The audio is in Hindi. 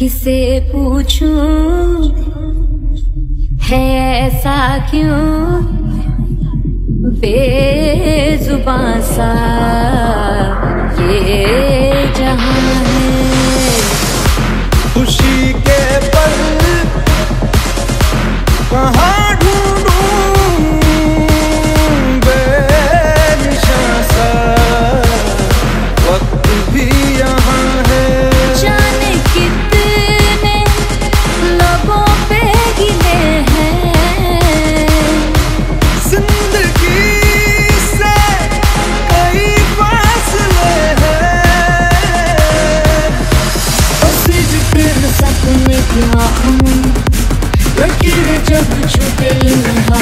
किसे पूछूँ? है ऐसा क्यों? बेजुबान सा ये